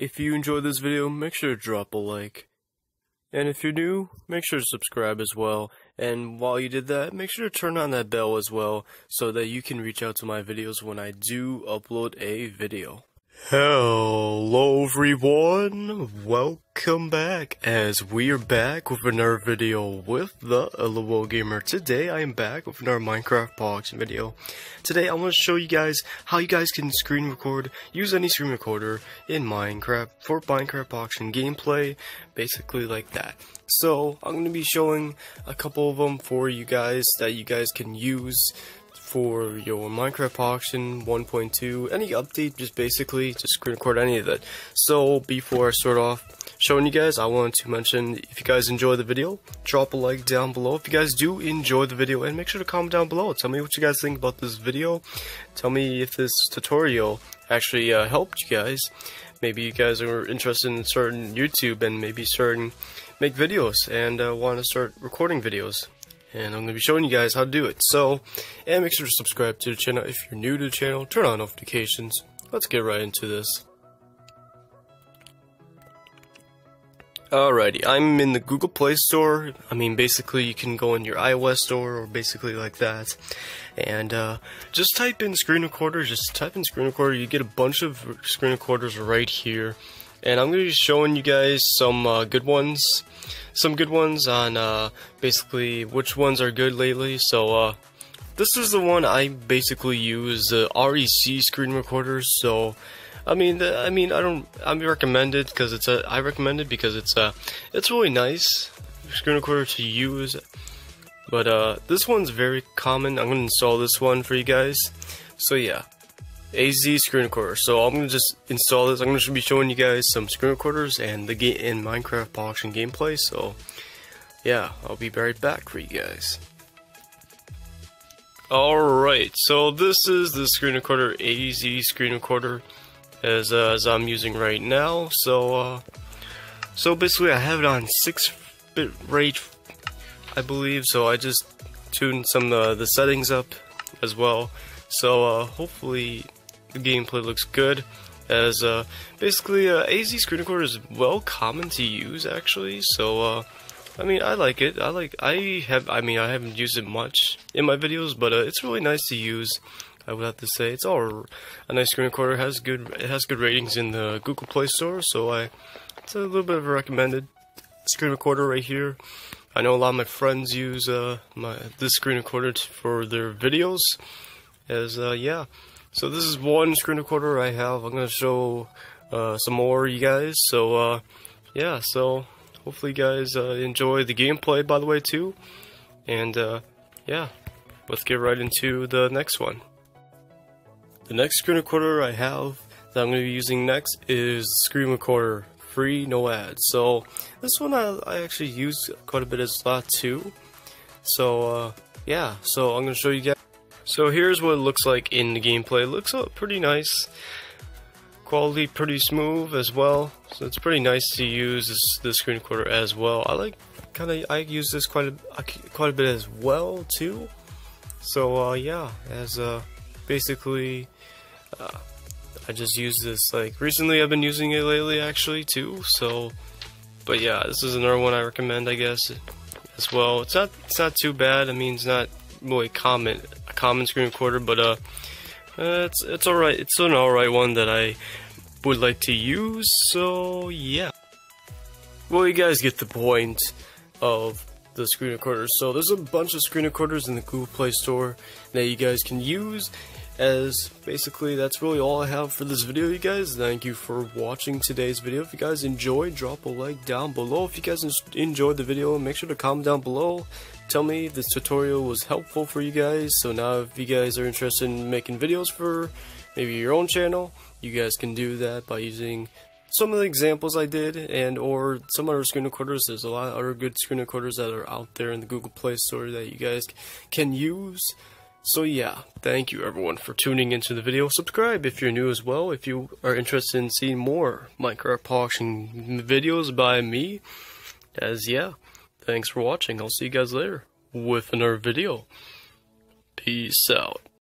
If you enjoyed this video, make sure to drop a like. And if you're new, make sure to subscribe as well. And while you did that, make sure to turn on that bell as well so that you can reach out to my videos when I do upload a video. Hello everyone, welcome back as we are back with another video with the LOL Gamer. Today I am back with another Minecraft box video. Today I want to show you guys how you guys can screen record, use any screen recorder in Minecraft for Minecraft auction gameplay, basically like that. So I'm going to be showing a couple of them for you guys that you guys can use for your Minecraft auction 1.2, any update, just basically just screen record any of that. So before I start off showing you guys, I wanted to mention if you guys enjoy the video, drop a like down below. If you guys do enjoy the video, and make sure to comment down below. Tell me what you guys think about this video. Tell me if this tutorial actually uh, helped you guys. Maybe you guys are interested in certain YouTube and maybe certain make videos and uh, want to start recording videos and I'm going to be showing you guys how to do it. So, and make sure to subscribe to the channel if you're new to the channel, turn on notifications. Let's get right into this. Alrighty, I'm in the Google Play Store. I mean, basically, you can go in your iOS store or basically like that. And uh, just type in screen recorder, just type in screen recorder. You get a bunch of screen recorders right here. And I'm going to be showing you guys some uh, good ones some good ones on uh, basically which ones are good lately. So uh, this is the one I basically use the REC screen recorder. So I mean, I mean, I don't, I recommend it because it's a, I recommend it because it's a, it's really nice screen recorder to use. But uh, this one's very common. I'm gonna install this one for you guys. So yeah, AZ screen recorder. So I'm gonna just install this. I'm gonna be showing you guys some screen recorders and the game in Minecraft auction gameplay. So yeah, I'll be right back for you guys. Alright, so this is the screen recorder AZ screen recorder as, uh, as I'm using right now. So uh, so basically I have it on 6 bit rate I believe. So I just tuned some uh, the settings up as well. So uh, hopefully the gameplay looks good. As uh, basically, uh, AZ screen recorder is well common to use actually. So uh, I mean, I like it. I like. I have. I mean, I haven't used it much in my videos, but uh, it's really nice to use. I would have to say it's all a nice screen recorder. has good. It has good ratings in the Google Play Store, so I. It's a little bit of a recommended screen recorder right here. I know a lot of my friends use uh, my this screen recorder for their videos. As uh, yeah, so this is one screen recorder I have. I'm gonna show uh, some more you guys. So uh, yeah, so hopefully you guys uh, enjoy the gameplay by the way too. And uh, yeah, let's get right into the next one. The next screen recorder I have that I'm gonna be using next is Screen Recorder free, no ads. So this one I, I actually use quite a bit as lot too. So uh, yeah, so I'm gonna show you guys. So here's what it looks like in the gameplay. It looks pretty nice. Quality pretty smooth as well. So it's pretty nice to use this, this screen recorder as well. I like kind of I use this quite a quite a bit as well too. So uh, yeah, as uh, basically uh, I just use this like recently. I've been using it lately actually too. So, but yeah, this is another one I recommend I guess as well. It's not it's not too bad. I mean, it's not really common common screen recorder, but uh, uh it's it's alright. It's an alright one that I would like to use. So yeah. Well, you guys get the point of the screen recorder. So there's a bunch of screen recorders in the Google Play Store that you guys can use. As basically that's really all I have for this video, you guys. Thank you for watching today's video. If you guys enjoyed, drop a like down below. If you guys enjoyed the video, make sure to comment down below tell me this tutorial was helpful for you guys. So now if you guys are interested in making videos for maybe your own channel, you guys can do that by using some of the examples I did and or some other screen recorders. There's a lot of other good screen recorders that are out there in the Google Play Store that you guys can use. So yeah, thank you everyone for tuning into the video. Subscribe if you're new as well. If you are interested in seeing more Minecraft polishing videos by me, as yeah. Thanks for watching. I'll see you guys later with another video. Peace out.